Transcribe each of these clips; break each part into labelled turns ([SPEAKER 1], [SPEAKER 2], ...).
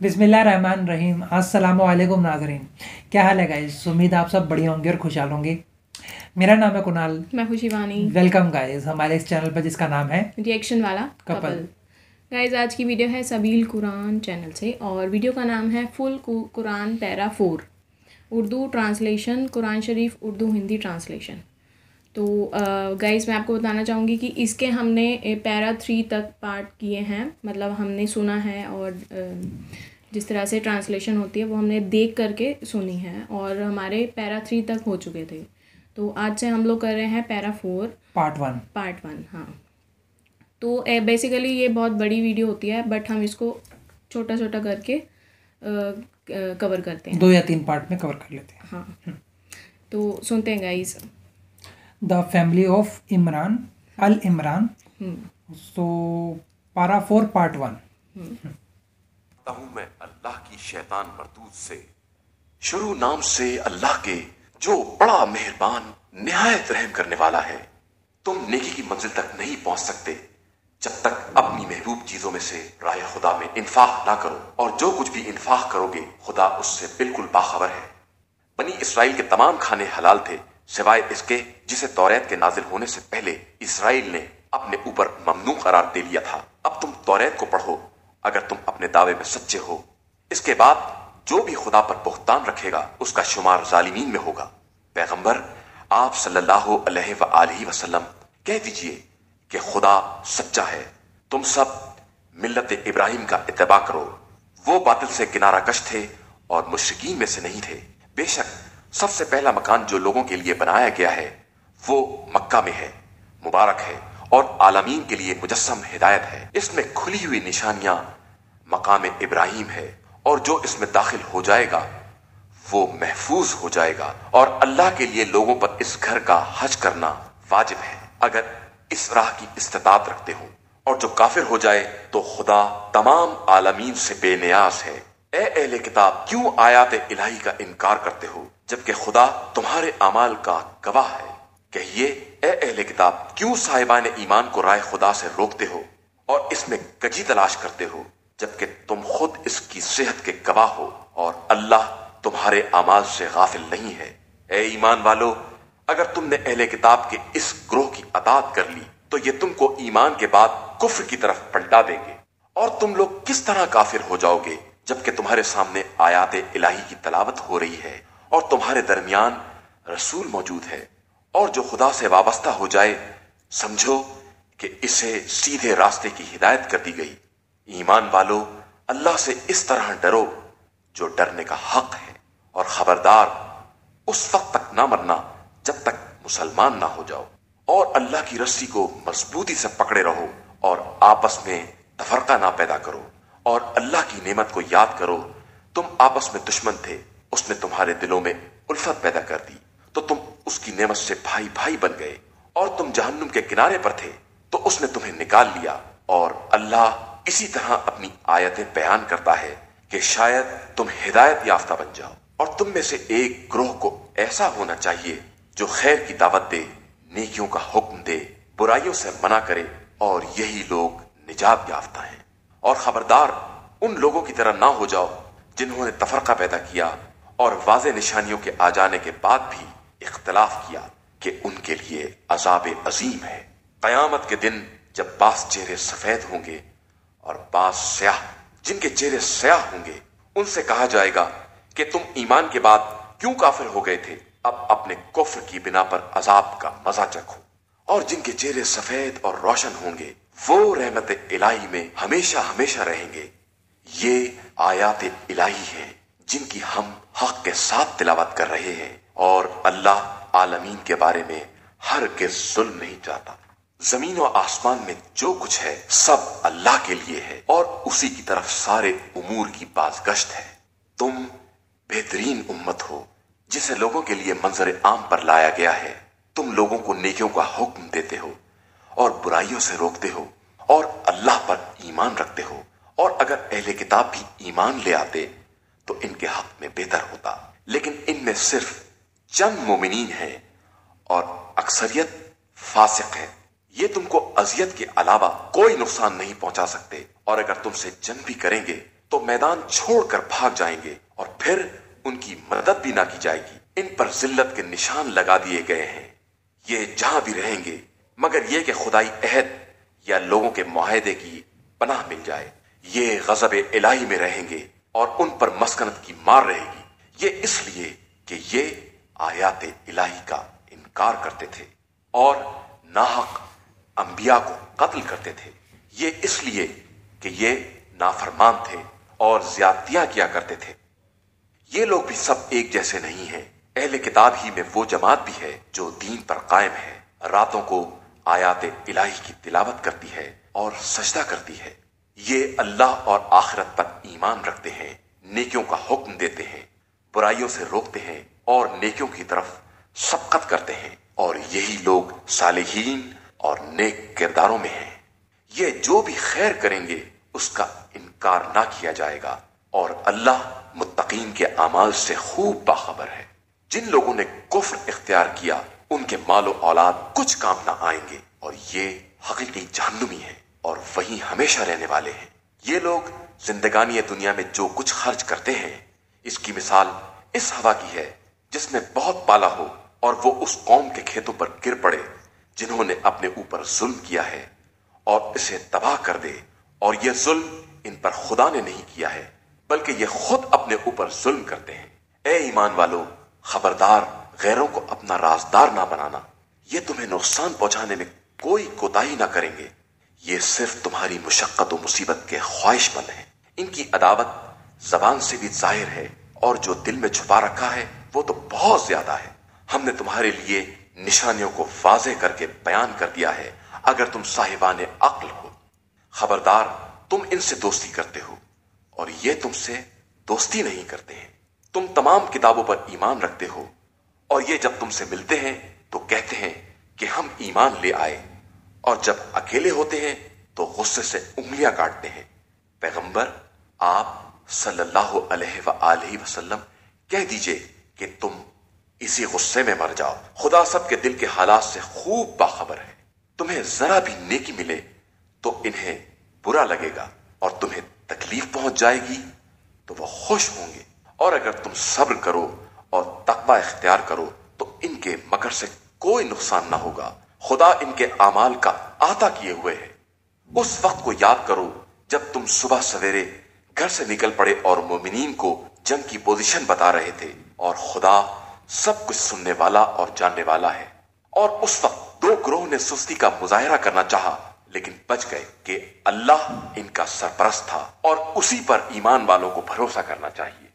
[SPEAKER 1] बिस्मिल्लाहमान रहीम अस्सलाम वालेकुम नाजरीन। क्या हाल है गाइस उम्मीद आप सब बढ़िया होंगे और खुशहाल होंगे। मेरा नाम है कुणाल।
[SPEAKER 2] मैं हूँ शिवानी।
[SPEAKER 1] वेलकम गाइस हमारे इस चैनल पर जिसका नाम है
[SPEAKER 2] रिएक्शन वाला
[SPEAKER 1] कपल।
[SPEAKER 2] गाइस आज की वीडियो है सबील कुरान चैनल से और वीडियो का नाम है full Quran para four. Urdu translation Quran Sharif Urdu Hindi translation तो गाइस मैं आपको बताना चाहूँगी कि इसके हमने पैरा थ्री तक पार्ट किए हैं। मतलब हमने सुना है और जिस तरह से ट्रांसलेशन होती है वो हमने देख करके सुनी है और हमारे पैरा थ्री तक हो चुके थे। तो आज से हम लोग कर रहे हैं para four
[SPEAKER 1] part one
[SPEAKER 2] part one हाँ। तो बेसिकली ये बहुत बड़ी वीडियो होती है बट हम इसको छोटा छोटा करके कवर करते हैं।
[SPEAKER 1] दो या तीन पार्ट में कवर कर लेते हैं।
[SPEAKER 2] हाँ। तो सुनते हैं guys
[SPEAKER 1] the family of Imran Al Imran. So पारा फोर पार्ट वन।
[SPEAKER 3] हूँ मैं अल्लाह की शैतान मरदूद से। शुरू नाम से अल्लाह के जो बड़ा मेहरबान निहायत रहम करने वाला है। तुम नेकी की मंजिल तक नहीं पहुँच सकते जब तक अपनी महबूब चीज़ों में से राय खुदा में इंफाक ना करो। और जो कुछ भी इन्फाक करोगे खुदा उससे बिल्कुल बाखबर है। बनी इसराइल के तमाम खाने हलाल थे सिवाय इसके, जिसे तौरेत के नाजिल होने से पहले इसराइल ने अपने ऊपर ममनू करार दे लिया था। अब तुम तौरेत को पढ़ो, अगर तुम अपने दावे में सच्चे हो। इसके बाद जो भी खुदा पर बुहतान रखेगा, उसका शुमार जालिमीन में होगा। पैगंबर, आप सल्लल्लाहु अलैहि वसल्लम, कह दीजिए कि खुदा सच्चा है। तुम सब मिल्लत इब्राहिम का इतबा करो। वो बातिल से किनारा कश थे और मुश्रिकीन में से नहीं थे। बेशक सबसे पहला मकान जो लोगों के लिए बनाया गया है, वो मक्का में है। मुबारक है और आलमीन के लिए मुजस्म हिदायत है। इसमें खुली हुई निशानियाँ मकाम इब्राहिम है और जो इसमें दाखिल हो जाएगा, वो महफूज हो जाएगा और अल्लाह के लिए लोगों पर इस घर का हज करना वाजिब है। अगर इस राह की इस्तात रखते हो और जो काफिर हो जाए तो खुदा तमाम आलमीन से बेनियाज है। ए अहले किताब, क्यों आयात इलाही का इनकार करते हो? जबकि खुदा तुम्हारे अमाल का गवाह है। कहिए, ए अहले किताब, क्यों साहिबान ईमान को राय खुदा से रोकते हो और इसमें कजी तलाश करते हो, जबकि तुम खुद इसकी सेहत के गवाह हो और अल्लाह तुम्हारे अमाल से गाफिल नहीं है। ए ईमान वालो, अगर तुमने अहले किताब के इस ग्रोह की अतात कर ली तो ये तुमको ईमान के बाद कुफ्र की तरफ़ पलटा देंगे और तुम लोग किस तरह काफिर हो जाओगे, जबकि तुम्हारे सामने आयात इलाही की तलावत हो रही है? और तुम्हारे दरमियान रसूल मौजूद है। और जो खुदा से वाबस्ता हो जाए, समझो कि इसे सीधे रास्ते की हिदायत कर दी गई। ईमान वालो, अल्लाह से इस तरह डरो, जो डरने का हक है। और खबरदार, उस वक्त तक ना मरना, जब तक मुसलमान ना हो जाओ। और अल्लाह की रस्सी को मजबूती से पकड़े रहो और आपस में तफरका ना पैदा करो। और अल्लाह की नेमत को याद करो, तुम आपस में दुश्मन थे। उसने तुम्हारे दिलों में उल्फत पैदा कर दी। तो तुम उसकी नेमत से भाई भाई बन गए और तुम जहन्नुम के किनारे पर थे। तो उसने तुम्हें निकाल लिया और अल्लाह इसी तरह अपनी आयतें बयान करता है कि शायद तुम हिदायत याफ्ता बन जाओ। और तुम में से एक ग्रोह को ऐसा होना चाहिए जो खैर की दावत दे, नेकियों का हुक्म दे, बुराइयों से मना करे और यही लोग निजात याफ्ता हैं। और खबरदार उन लोगों की तरह ना हो जाओ जिन्होंने तफरका पैदा किया और वाज निशानियों के आ जाने के बाद भी इख्तलाफ किया कि उनके लिए अजाब अजीम है। कयामत के दिन जब बास चेहरे सफ़ेद होंगे और बास स्याह, जिनके चेहरे स्याह होंगे, उनसे कहा जाएगा कि तुम ईमान के बाद क्यों काफिर हो गए थे? अब अपने कुफ्र की बिना पर अजाब का मज़ा चखो। और जिनके चेहरे सफ़ेद और रोशन होंगे, वो रहमत इलाही में हमेशा हमेशा रहेंगे। ये आयात इलाही है। जिनकी हम हक के साथ तिलावत कर रहे हैं और अल्लाह आलमीन के बारे में हर के जुल्म नहीं चाहता ज़मीन और आसमान में जो कुछ है, सब अल्लाह के लिए है और उसी की तरफ़ सारे उमूर की बाजगश्त है। तुम बेहतरीन उम्मत हो, जिसे लोगों के लिए मंजर आम पर लाया गया है। तुम लोगों को नेकियों का हुक्म देते हो और बुराइयों से रोकते हो और अल्लाह पर ईमान रखते हो और अगर अहले किताब भी ईमान ले आते इनके हक में बेहतर होता। लेकिन इनमें सिर्फ़ चंद मोमिनीन हैं और अक्सरियत फासिक है। ये तुमको अजियत के अलावा कोई नुकसान नहीं पहुँचा सकते। और अगर तुमसे जंग भी करेंगे तो मैदान छोड़कर भाग जाएँगे और फिर उनकी मदद भी ना की जाएगी। इन पर जिल्लत के निशान लगा दिए गए हैं। ये जहाँ भी रहेंगे, मगर ये कि खुदाई अहद या लोगों के माहदे की पनाह मिल जाए। ये गजब इलाही में रहेंगे। और उन पर मस्कनत की मार रहेगी। ये इसलिए कि ये आयात इलाही का इनकार करते थे और नाहक अंबिया को कत्ल करते थे। ये इसलिए कि ये नाफरमान थे और ज्यादतियाँ किया करते थे। ये लोग भी सब एक जैसे नहीं हैं। अहले किताब ही में वो जमात भी है जो दीन पर कायम है। रातों को आयात इलाही की तिलावत करती है और सजदा करती है। ये अल्लाह और आखिरत पर ईमान रखते हैं, नेकियों का हुक्म देते हैं, बुराइयों से रोकते हैं और नेकियों की तरफ़ सबकत करते हैं। और यही लोग सालेहीन और नेक किरदारों में हैं। ये जो भी खैर करेंगे, उसका इनकार ना किया जाएगा। और अल्लाह मुत्तकीन के अमाल से खूब बाखबर है। जिन लोगों ने कुफ्र इख्तियार किया, उनके मालो औलाद कुछ काम ना आएँगे। और ये हकीकी जहन्नुमी है। और वही हमेशा रहने वाले हैं। ये लोग जिंदगानी दुनिया में जो कुछ खर्च करते हैं, इसकी मिसाल इस हवा की है, जिसमें बहुत पाला हो और वो उस कौम के खेतों पर गिर पड़े, जिन्होंने अपने ऊपर जुल्म किया है और इसे तबाह कर दे। और यह जुल्म इन पर खुदा ने नहीं किया है, बल्कि ये खुद अपने ऊपर जुल्म करते हैं। ए ईमान वालों, खबरदार गैरों को अपना राजदार ना बनाना। ये तुम्हें नुकसान पहुँचाने में कोई कोताही ना करेंगे। ये सिर्फ़ तुम्हारी मुशक्कत और मुसीबत के ख्वाहिशमंद हैं। इनकी अदावत जबान से भी ज़ाहिर है और जो दिल में छुपा रखा है, वो तो बहुत ज़्यादा है। हमने तुम्हारे लिए निशानियों को वाजे करके बयान कर दिया है, अगर तुम साहिबान अक्ल हो। खबरदार, तुम इनसे दोस्ती करते हो, और ये तुमसे दोस्ती नहीं करते हैं। तुम तमाम किताबों पर ईमान रखते हो, और ये जब तुमसे मिलते हैं तो कहते हैं कि हम ईमान ले आए। और जब अकेले होते हैं तो गुस्से से उंगलियाँ काटते हैं। पैगंबर, आप सल्लल्लाहु अलैहि वसल्लम, कह दीजिए कि तुम इसी गुस्से में मर जाओ। खुदा सब के दिल के हालात से खूब बाखबर है। तुम्हें जरा भी नेकी मिले तो इन्हें बुरा लगेगा और तुम्हें तकलीफ़ पहुँच जाएगी तो वो खुश होंगे। और अगर तुम सब्र करो और तकवा इख्तियार करो तो इनके मकर से कोई नुकसान ना होगा। खुदा इनके अमाल का आता किए हुए है। उस वक्त को याद करो, जब तुम सुबह सवेरे घर से निकल पड़े और मोमिनीन को जंग की पोजीशन बता रहे थे और खुदा सब कुछ सुनने वाला और जानने वाला है। और उस वक्त दो ग्रोह ने सुस्ती का मुजाहरा करना चाहा, लेकिन बच गए कि अल्लाह इनका सरपरस्त था और उसी पर ईमान वालों को भरोसा करना चाहिए।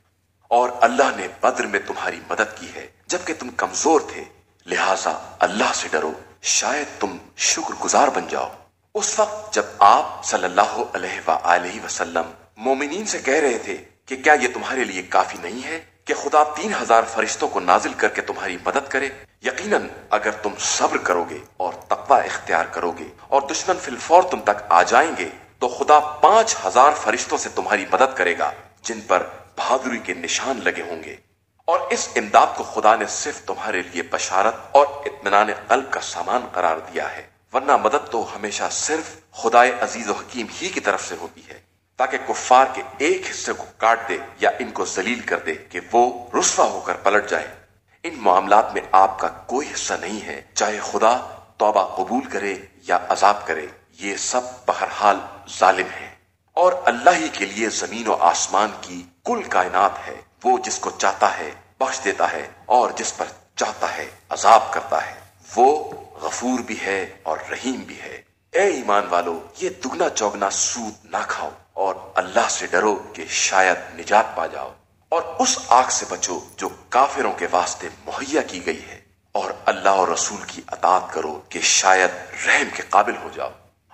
[SPEAKER 3] और अल्लाह ने बद्र में तुम्हारी मदद की है, जबकि तुम कमज़ोर थे, लिहाजा अल्लाह से डरो। शायद तुम शुक्रगुजार बन जाओ। उस वक्त जब आप सल्लल्लाहु अलैहि वसल्लम मोमिनीन से कह रहे थे कि क्या ये तुम्हारे लिए काफ़ी नहीं है कि खुदा तीन हज़ार फरिश्तों को नाजिल करके तुम्हारी मदद करे? यकीनन, अगर तुम सब्र करोगे और तकवा इख्तियार करोगे और दुश्मन फिलफौर तुम तक आ जाएँगे तो खुदा पाँच हज़ार फरिश्तों से तुम्हारी मदद करेगा, जिन पर बहादुरी के निशान लगे होंगे। और इस इमदाद को खुदा ने सिर्फ़ तुम्हारे लिए बशारत और इतमान कल्ब का सामान करार दिया है। वरना मदद तो हमेशा सिर्फ़ खुदाए अज़ीज़ हकीम ही की तरफ़ से होती है, ताकि कुफार के एक हिस्से को काट दे या इनको जलील कर दे कि वो रुसवा होकर पलट जाए। इन मामलात में आपका कोई हिस्सा नहीं है, चाहे खुदा तोबा कबूल करे या अजाब करे, ये सब बहरहाल जालिम है। और अल्लाह ही के लिए ज़मीन और आसमान की कुल कायनात है। वो जिसको चाहता है, बख्श देता है और जिस पर चाहता है, अजाब करता है, वो गफूर भी है और रहीम भी है। ए ईमान वालो, ये दुगना चौगना सूद ना खाओ और अल्लाह से डरो कि शायद निजात पा जाओ। और उस आग से बचो जो काफिरों के वास्ते मुहैया की गई है और अल्लाह और रसूल की अतात करो कि शायद रहम के काबिल हो जाओ।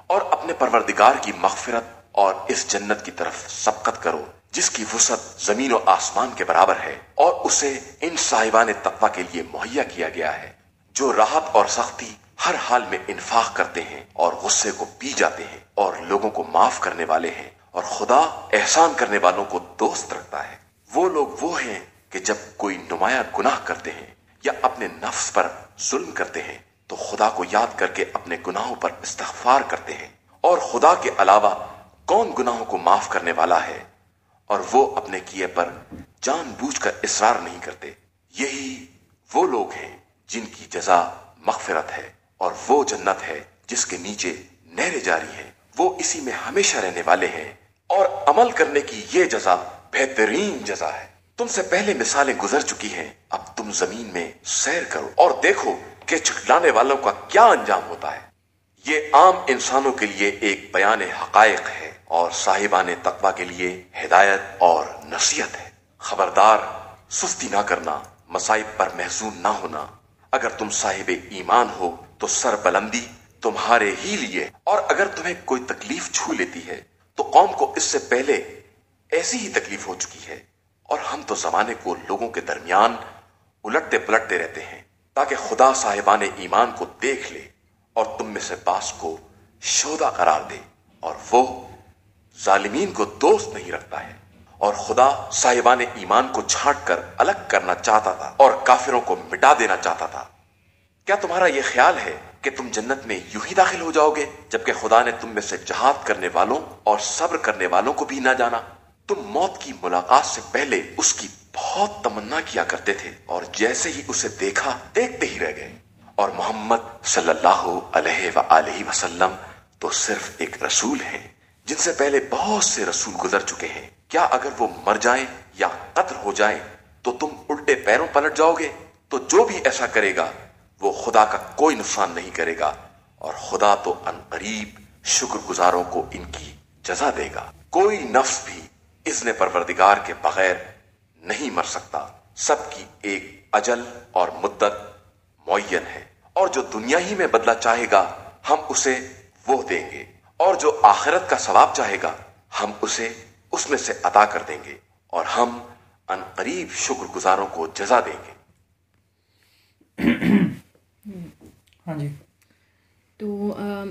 [SPEAKER 3] और अपने परवरदिगार की मगफिरत और इस जन्नत की तरफ़ सबकत करो। जिसकी वसत ज़मीन और आसमान के बराबर है, और उसे इन साहिबान तकवा के लिए मुहैया किया गया है, जो राहत और सख्ती हर हाल में इन्फाक करते हैं और गुस्से को पी जाते हैं और लोगों को माफ़ करने वाले हैं और खुदा एहसान करने वालों को दोस्त रखता है। वो लोग वो हैं कि जब कोई नुमाया गुनाह करते हैं या अपने नफ्स पर जुल्म करते हैं तो खुदा को याद करके अपने गुनाहों पर इस्तफार करते हैं। और खुदा के अलावा कौन गुनाहों को माफ़ करने वाला है? और वो अपने किए पर जानबूझकर इसरार नहीं करते। यही वो लोग हैं जिनकी जजा मगफिरत है और वो जन्नत है जिसके नीचे नहरें जारी हैं। वो इसी में हमेशा रहने वाले हैं और अमल करने की ये जजा बेहतरीन जजा है। तुमसे पहले मिसालें गुजर चुकी हैं, अब तुम ज़मीन में सैर करो और देखो कि झुटलाने वालों का क्या अंजाम होता है। ये आम इंसानों के लिए एक बयान हकायक है। और साहिबान तकवा के लिए हिदायत और नसीहत है। खबरदार, सुस्ती ना करना, मसाइब पर महसून ना होना। अगर तुम साहिब ईमान हो तो सर बुलंदी तुम्हारे ही लिए। और अगर तुम्हें कोई तकलीफ़ छू लेती है तो कौम को इससे पहले ऐसी ही तकलीफ़ हो चुकी है। और हम तो जमाने को लोगों के दरमियान उलटते पलटते रहते हैं, ताकि खुदा साहिबान ईमान को देख ले और तुम में से बास को शोदा करार दे। और वो जालिमीन को दोस्त नहीं रखता है। और खुदा साहिबान ईमान को छांट कर अलग करना चाहता था और काफिरों को मिटा देना चाहता था। क्या तुम्हारा यह ख्याल है कि तुम जन्नत में यूँ ही दाखिल हो जाओगे, जबकि खुदा ने तुम में से जहाद करने वालों और सब्र करने वालों को भी ना जाना? तुम मौत की मुलाकात से पहले उसकी बहुत तमन्ना किया करते थे और जैसे ही उसे देखा, देखते ही रह गए। और मोहम्मद सल्लल्लाहु अलैहि वसल्लम तो सिर्फ़ एक रसूल हैं। जिनसे पहले बहुत से रसूल गुजर चुके हैं। क्या अगर वो मर जाए या कत्ल हो जाए तो तुम उल्टे पैरों पलट जाओगे। तो जो भी ऐसा करेगा, वो खुदा का कोई नुकसान नहीं करेगा, और खुदा तो अनकरीब शुक्रगुजारों को इनकी जजा देगा। कोई नफ्स भी इसने परवरदिगार के बगैर नहीं मर सकता। सबकी एक अजल और मुद्दत मुयन है, और जो दुनिया ही में बदला चाहेगा, हम उसे वो देंगे। और जो आखिरत का सवाब चाहेगा हम उसे उसमें से अदा कर देंगे और हम अनकरीब शुक्रगुजारों को जजा देंगे।
[SPEAKER 1] हाँ जी।
[SPEAKER 2] तो आ,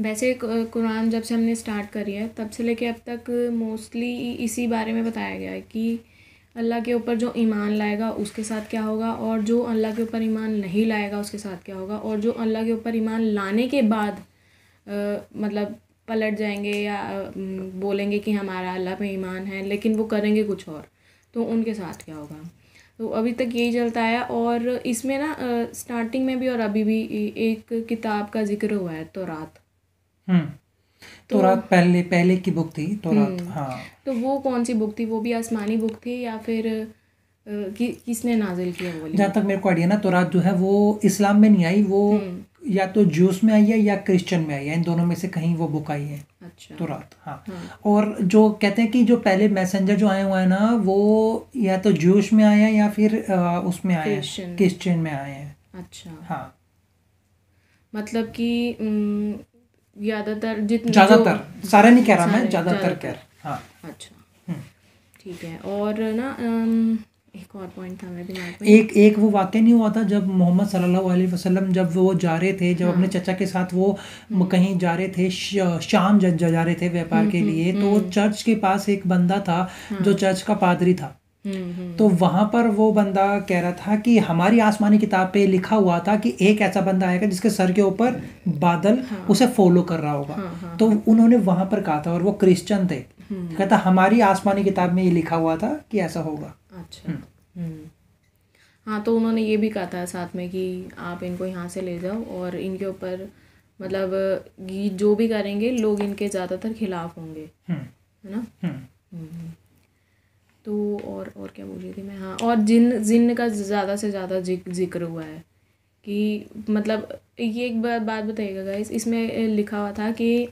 [SPEAKER 2] वैसे कुरान जब से हमने स्टार्ट करी है तब से लेके अब तक मोस्टली इसी बारे में बताया गया है कि अल्लाह के ऊपर जो ईमान लाएगा उसके साथ क्या होगा और जो अल्लाह के ऊपर ईमान नहीं लाएगा उसके साथ क्या होगा और जो अल्लाह के ऊपर ईमान लाने के बाद मतलब पलट जाएँगे या बोलेंगे कि हमारा अल्लाह पे ईमान है लेकिन वो करेंगे कुछ और। तो उनके साथ क्या होगा? तो अभी तक यही चलता है और इसमें ना स्टार्टिंग में भी और अभी भी एक किताब का ज़िक्र हुआ है तो रात
[SPEAKER 1] हम्म। तो, तो रात पहले पहले की बुक थी तो रात हम्म। हाँ।
[SPEAKER 2] तो वो कौन सी बुक थी? वो भी आसमानी बुक थी या फिर कि, किसने नाजिल किया वो
[SPEAKER 1] जहाँ तक मेरे को आइडिया ना तो रात जो है वो इस्लाम में नहीं आई वो हम्म। या तो जूस में आई है या क्रिश्चियन में आई है। इन दोनों में से कहीं वो बुक आई है। अच्छा। तो रात हाँ।, हाँ। और जो कहते हैं कि जो पहले मैसेंजर जो आए हुए हैं ना वो या तो जूस में आए हैं या फिर आ, उसमें आए हैं। क्रिश्चियन में। आए हैं।
[SPEAKER 2] अच्छा।
[SPEAKER 1] हाँ।
[SPEAKER 2] मतलब कि ज़्यादातर जितने
[SPEAKER 1] ज़्यादातर। सारे नहीं कह रहा मैं ज़्यादातर कह रहा हाँ।
[SPEAKER 2] अच्छा। हम्म। ठीक है। और ना एक और पॉइंट था मेरे दिमाग में
[SPEAKER 1] एक एक वो वाक्य नहीं हुआ था जब मोहम्मद सल्लल्लाहु अलैहि वसल्लम जब वो जा रहे थे जब हाँ। अपने चचा के साथ वो हम्म। कहीं जा रहे थे शाम जा, जा रहे थे व्यापार हम्म, के हम्म, लिए तो चर्च के पास एक बंदा था हाँ। जो चर्च का पादरी था। तो वहाँ पर वो बंदा कह रहा था कि हमारी आसमानी किताब पे लिखा हुआ था कि एक ऐसा बंदा आएगा जिसके सर के ऊपर बादल हाँ। उसे फॉलो कर रहा होगा। हाँ, हाँ, तो उन्होंने वहाँ पर कहा था और वो क्रिश्चियन थे। कहता हमारी आसमानी किताब में ये लिखा हुआ था कि ऐसा होगा।
[SPEAKER 2] अच्छा। हम्म। हाँ तो उन्होंने ये भी कहा था साथ में कि आप इनको यहाँ से ले जाओ और इनके ऊपर मतलब जो भी करेंगे लोग इनके ज़्यादातर खिलाफ होंगे। हम्म। है ना? हम्म। तो और और क्या बोल रही थी मैं? हाँ और जिन जिन का ज़्यादा से ज़्यादा जिक, ज़िक्र हुआ है कि मतलब ये एक बार बात बताइएगा गाइस इसमें लिखा हुआ था कि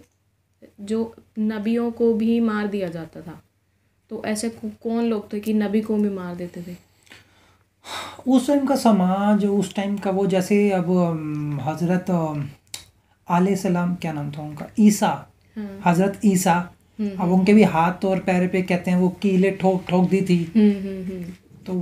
[SPEAKER 2] जो नबियों को भी मार दिया जाता था। तो ऐसे कौन लोग थे कि नबी को भी मार देते थे?
[SPEAKER 1] उस टाइम का समाज उस टाइम का वो जैसे अब हज़रत आले सलाम क्या नाम था उनका? ईसा। हाँ। हज़रत ईसा। हम्म, अब हम्म। उनके भी हाथ और पैर पे कहते हैं वो कीले ठोक ठोक दी थी।
[SPEAKER 2] हम्म,
[SPEAKER 1] तो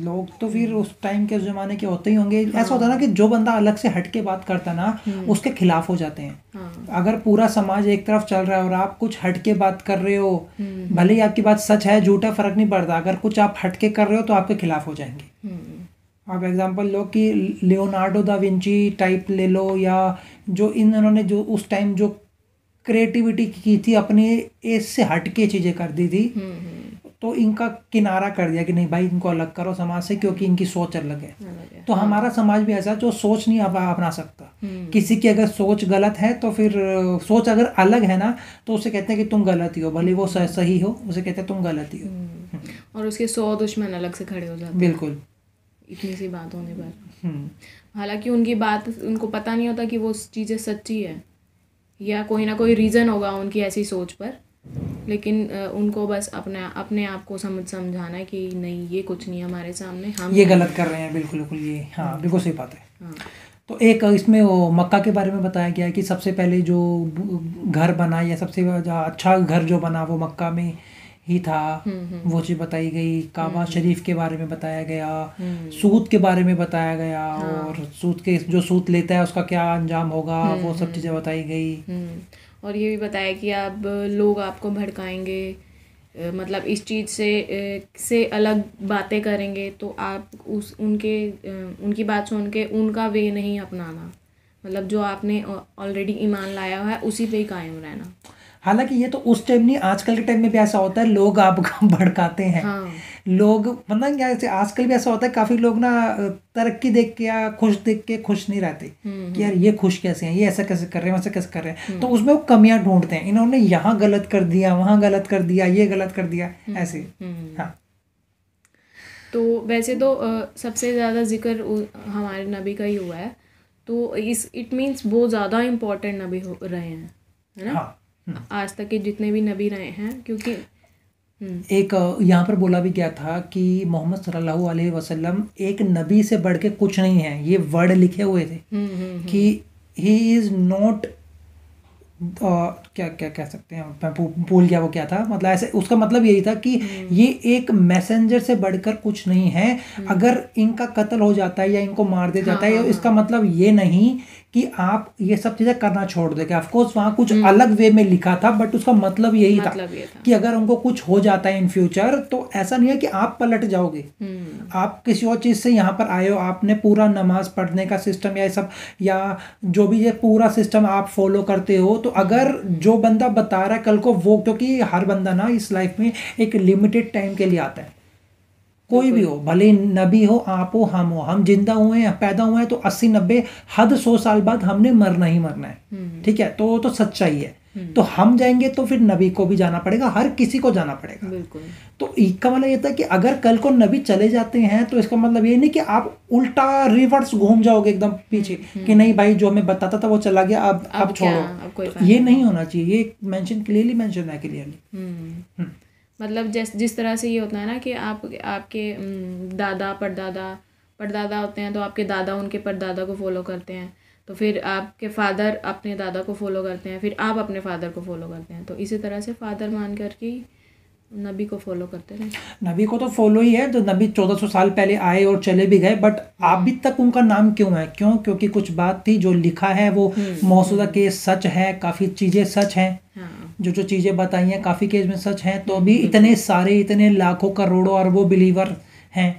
[SPEAKER 1] लोग तो फिर उस टाइम के ज़माने के होते ही होंगे हाँ। ऐसा होता है ना कि जो बंदा अलग से हट के बात करता ना हम्म। उसके खिलाफ हो जाते हैं हाँ। अगर पूरा समाज एक तरफ़ चल रहा है और आप कुछ हट के बात कर रहे हो हम्म। भले ही आपकी बात सच है झूठा फ़र्क नहीं पड़ता अगर कुछ आप हट के कर रहे हो तो आपके खिलाफ हो जाएँगे हम्म। आप एग्ज़ाम्पल लो कि लियोनार्डो दा विंची टाइप ले लो या जो इन उन्होंने जो उस टाइम जो क्रिएटिविटी की थी अपने एज से हट के चीज़ें कर दी थी
[SPEAKER 2] हम्म हम्म
[SPEAKER 1] तो इनका किनारा कर दिया कि नहीं भाई इनको अलग करो समाज से क्योंकि इनकी सोच अलग है। तो हमारा समाज भी ऐसा जो सोच नहीं अप- अपना सकता।
[SPEAKER 2] हम्म।
[SPEAKER 1] किसी की अगर सोच गलत है तो फिर सोच अगर अलग है ना तो उसे कहते हैं कि तुम गलत ही हो भले वो सही हो उसे कहते हैं तुम गलत ही हो।
[SPEAKER 2] हम्म। और उसके सौ दुश्मन अलग से खड़े हो जाते
[SPEAKER 1] बिल्कुल।
[SPEAKER 2] इतनी सी बात होने पर।
[SPEAKER 1] हम्म,
[SPEAKER 2] हालाँकि उनकी बात उनको पता नहीं होता कि वो चीज़ें सच्ची है या कोई ना कोई रीज़न होगा उनकी ऐसी सोच पर। लेकिन उनको बस अपने अपने आप को समझ समझाना है कि नहीं ये कुछ नहीं है हमारे सामने हम
[SPEAKER 1] ये गलत कर रहे हैं बिल्कुल बिल्कुल ये हाँ बिल्कुल सही बात है।
[SPEAKER 2] हाँ।
[SPEAKER 1] तो एक इसमें वो मक्का के बारे में बताया गया है कि सबसे पहले जो घर बना या सबसे अच्छा घर जो बना वो मक्का में ही था। वो चीज़ बताई गई काबा शरीफ के बारे में बताया गया सूद के बारे में बताया गया हाँ। और सूद के जो सूद लेता है उसका क्या अंजाम होगा वो सब चीज़ें बताई गई।
[SPEAKER 2] हम्म, और ये भी बताया कि अब लोग आपको भड़काएँगे मतलब इस चीज़ से से अलग बातें करेंगे तो आप उस उनके उनकी बात सुन के उनका वे नहीं अपनाना। मतलब जो आपने ऑलरेडी ईमान लाया हुआ है उसी पे ही कायम रहना।
[SPEAKER 1] हालाँकि ये तो उस टाइम नहीं आजकल के टाइम में भी ऐसा होता है लोग आपको भड़काते हैं।
[SPEAKER 2] हाँ।
[SPEAKER 1] लोग मतलब क्या ऐसे आजकल भी ऐसा होता है काफ़ी लोग ना तरक्की देख के या खुश देख के खुश नहीं रहते कि यार ये खुश कैसे हैं ये ऐसा कैसे कर रहे हैं वैसा कैसे कर रहे हैं। तो उसमें वो कमियाँ ढूंढते हैं। इन्होंने यहाँ गलत कर दिया वहाँ गलत कर दिया ये गलत कर दिया ऐसे।
[SPEAKER 2] हम्म।
[SPEAKER 1] हाँ।
[SPEAKER 2] तो वैसे तो सबसे ज़्यादा ज़िक्र हमारे नबी का ही हुआ है। तो इस इट मीन्स वो ज़्यादा इम्पोर्टेंट नबी हो रहे हैं है ना?
[SPEAKER 1] हाँ।
[SPEAKER 2] आज तक के जितने भी नबी रहे हैं क्योंकि हम्म,
[SPEAKER 1] एक यहाँ पर बोला भी गया था कि मोहम्मद सल्लल्लाहु अलैहि वसल्लम एक नबी से बढ़ के कुछ नहीं है। ये वर्ड लिखे हुए थे
[SPEAKER 2] हम्म हम्म
[SPEAKER 1] कि ही इज़ नॉट क्या क्या कह सकते हैं? मैं भूल गया वो क्या था? मतलब ऐसे उसका मतलब यही था कि ये एक मैसेंजर से बढ़कर कुछ नहीं है। अगर इनका कत्ल हो जाता है या इनको मार दिया जाता है इसका मतलब ये नहीं कि आप ये सब चीज़ें करना छोड़ देंगे ऑफकोर्स वहाँ कुछ अलग वे में लिखा था बट उसका मतलब यही था
[SPEAKER 2] मतलब ये था।
[SPEAKER 1] कि अगर उनको कुछ हो जाता है इन फ्यूचर तो ऐसा नहीं है कि आप पलट जाओगे।
[SPEAKER 2] हम्म।
[SPEAKER 1] आप किसी और चीज़ से यहाँ पर आए हो आपने पूरा नमाज़ पढ़ने का सिस्टम या सब या जो भी ये पूरा सिस्टम आप फॉलो करते हो तो अगर जो बंदा बता रहा है कल को वो क्योंकि हर बंदा ना इस लाइफ में एक लिमिटेड टाइम के लिए आता है। कोई भी हो भले नबी हो आप हो हम हो हम ज़िंदा हुए हैं पैदा हुए हैं तो अस्सी नब्बे हद सौ साल बाद हमने मरना ही मरना है। ठीक है तो वो तो सच्चाई है। तो हम जाएँगे तो फिर नबी को भी जाना पड़ेगा हर किसी को जाना पड़ेगा।
[SPEAKER 2] बिल्कुल।
[SPEAKER 1] तो इसका मतलब ये था कि अगर कल को नबी चले जाते हैं तो इसका मतलब ये नहीं कि आप उल्टा रिवर्स घूम जाओगे एकदम पीछे कि नहीं भाई जो हमें बताता था वो चला गया अब अब छोड़ो। तो ये नहीं। होना चाहिए ये मेंशन क्लियरली मेंशन है क्लियरली
[SPEAKER 2] हम्म। मतलब जिस जिस तरह से ये होता है ना कि आप आपके हम्म, दादा परदादा परदादा होते हैं तो आपके दादा उनके परदादा को फॉलो करते हैं। तो फिर आपके फादर अपने दादा को फॉलो करते हैं फिर आप अपने फादर को फॉलो करते हैं। तो इसी तरह से फादर मान कर के नबी को फॉलो करते रहे।
[SPEAKER 1] नबी को तो फॉलो ही है तो नबी चौदह सौ साल पहले आए और चले भी गए बट अभी तक उनका नाम क्यों है? क्यों? क्योंकि कुछ बात थी जो लिखा है वो मौसूदा के सच है काफ़ी चीज़ें सच हैं।
[SPEAKER 2] हाँ।
[SPEAKER 1] जो जो चीज़ें बताई हैं काफ़ी केस में सच हैं तो अभी इतने सारे इतने लाखों करोड़ों अरबों बिलीवर हैं।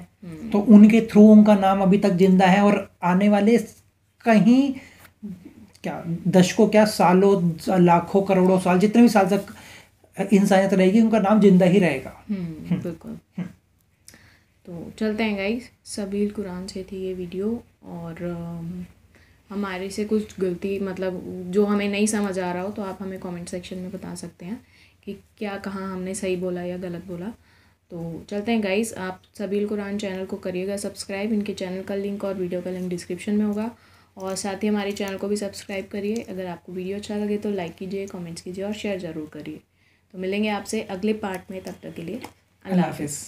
[SPEAKER 1] तो उनके थ्रू उनका नाम अभी तक ज़िंदा है और आने वाले कहीं क्या दशकों क्या सालों लाखों करोड़ों साल जितने भी साल तक इंसानियत रहेगी उनका नाम ज़िंदा ही रहेगा।
[SPEAKER 2] हम्म बिल्कुल। तो चलते हैं गाइस सबील कुरान से थी ये वीडियो और हमारे से कुछ गलती मतलब जो हमें नहीं समझ आ रहा हो तो आप हमें कमेंट सेक्शन में बता सकते हैं कि क्या कहाँ हमने सही बोला या गलत बोला। तो चलते हैं गाइस आप सबील कुरान चैनल को करिएगा सब्सक्राइब इनके चैनल का लिंक और वीडियो का लिंक डिस्क्रिप्शन में होगा। और साथ ही हमारे चैनल को भी सब्सक्राइब करिए। अगर आपको वीडियो अच्छा लगे तो लाइक कीजिए कमेंट्स कीजिए और शेयर ज़रूर करिए। तो मिलेंगे आपसे अगले पार्ट में तब तक के लिए अल्लाह हाफिज़।